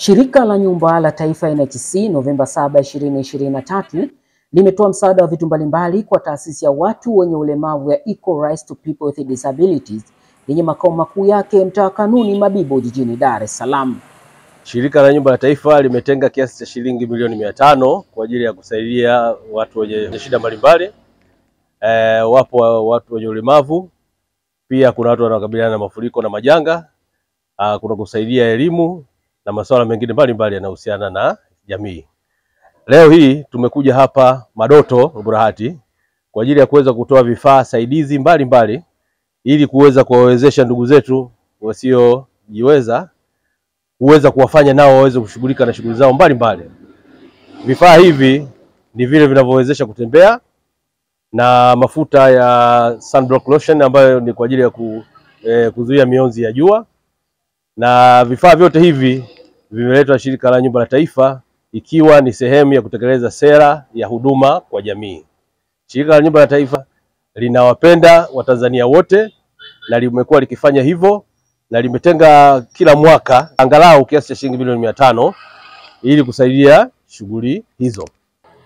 Shirika la Nyumba la Taifa NHC Novemba 7, 2023 limetoa msaada wa vitu mbalimbali kwa taasisi ya watu wenye ulemavu ya Equal Rights to People with Disabilities yenye makao makuu yake mtaa Kanuni Mabibo jijini Dar es Salaam. Shirika la Nyumba la Taifa limetenga kiasi cha shilingi milioni mia tano kwa ajili ya kusaidia watu wenye shida mbalimbali. E, wapo watu wenye ulemavu, pia kuna watu wanaokabiliana na mafuriko na majanga. A, kuna kusaidia elimu na masuala mengine mbalimbali yanayohusiana na jamii. Leo hii tumekuja hapa Madoto Burahati kwa ajili ya kuweza kutoa vifaa saidizi mbalimbali mbali, ili kuweza kuwawezesha ndugu zetu wasiojiweza kuweza kuwafanya nao waweze kushughulika na shughuli zao mbalimbali. Vifaa hivi ni vile vinavyowezesha kutembea na mafuta ya sunblock lotion ambayo ni kwa ajili ya ku, eh, kuzuia mionzi ya jua, na vifaa vyote hivi vimeletwa Shirika la Nyumba la Taifa ikiwa ni sehemu ya kutekeleza sera ya huduma kwa jamii. Shirika la Nyumba la Taifa linawapenda Watanzania wote na limekuwa likifanya hivyo na limetenga kila mwaka angalau kiasi cha shilingi milioni mia tano ili kusaidia shughuli hizo.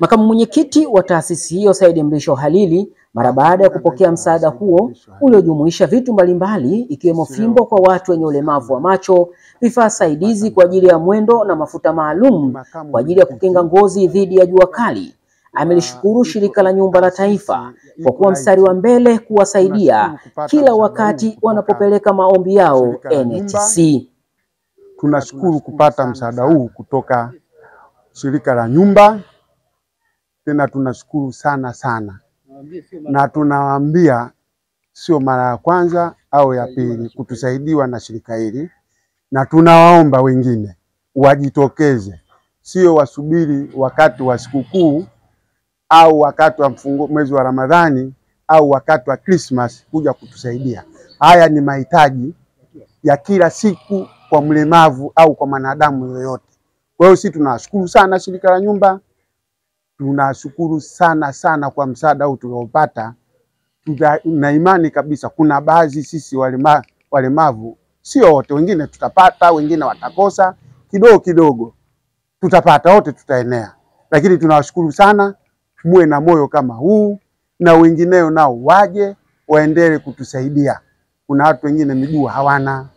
Makamu mwenyekiti wa taasisi hiyo Said Mrisho Halili, mara baada ya kupokea msaada huo uliojumuisha vitu mbalimbali ikiwemo fimbo kwa watu wenye ulemavu wa macho, vifaa saidizi kwa ajili ya mwendo na mafuta maalum kwa ajili ya kukinga ngozi dhidi ya jua kali, amelishukuru Shirika la Nyumba la Taifa kwa kuwa mstari wa mbele kuwasaidia kila wakati wanapopeleka maombi yao NHC. Tunashukuru kupata msaada huu kutoka Shirika la Nyumba, tena tunashukuru sana sana, na tunawaambia sio mara ya kwanza au ya pili kutusaidiwa na shirika hili, na tunawaomba wengine wajitokeze, sio wasubiri wakati wa sikukuu au wakati wa mfungo mwezi wa Ramadhani au wakati wa Christmas kuja kutusaidia. Haya ni mahitaji ya kila siku kwa mlemavu au kwa mwanadamu yoyote. Kwa hiyo sisi tunawashukuru sana Shirika la Nyumba, tunashukuru sana sana kwa msaada huu tuliopata. Tuna imani kabisa kuna baadhi sisi walema, walemavu sio wote, wengine tutapata, wengine watakosa, kidogo kidogo tutapata, wote tutaenea, lakini tunawashukuru sana. Muwe na moyo kama huu na wengineo nao waje waendelee kutusaidia. Kuna watu wengine miguu hawana,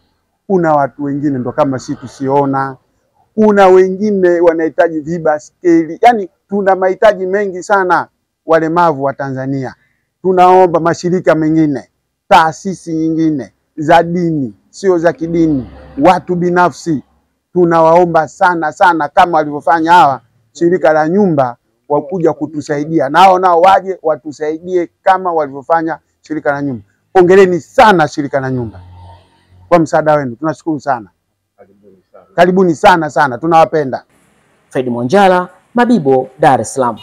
kuna watu wengine ndo kama si tusiona, kuna wengine wanahitaji vibaskeli, yani tuna mahitaji mengi sana walemavu wa Tanzania. Tunaomba mashirika mengine, taasisi nyingine za dini, sio za kidini, watu binafsi, tunawaomba sana sana kama walivyofanya hawa Shirika la Nyumba wakuja kutusaidia, nao nao waje watusaidie kama walivyofanya Shirika la Nyumba. Hongereni sana Shirika la Nyumba kwa msaada wenu, tunashukuru sana. Karibuni sana sana, tunawapenda. Fred Monjala, Mabibo, Dar es Salaam.